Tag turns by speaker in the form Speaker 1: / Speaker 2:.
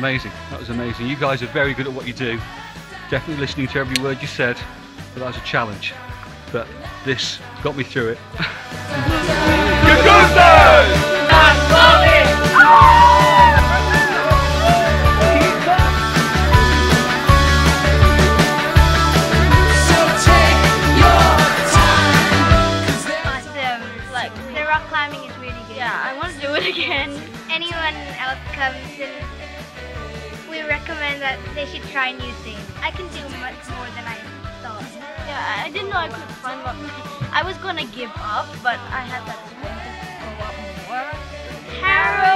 Speaker 1: amazing. That was amazing. You guys are very good at what you do. Definitely listening to every word you said, but that was a challenge. But this got me through it.
Speaker 2: Awesome. Like the rock climbing is really good. Yeah, I want to do it again. Anyone else comes and we recommend that they should try new things. I can do much more than I thought.
Speaker 3: Yeah, I didn't know I could climb up. I was gonna give up, but I had that strength to go up more.
Speaker 2: Harold